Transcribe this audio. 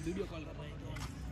El Durio con la reina.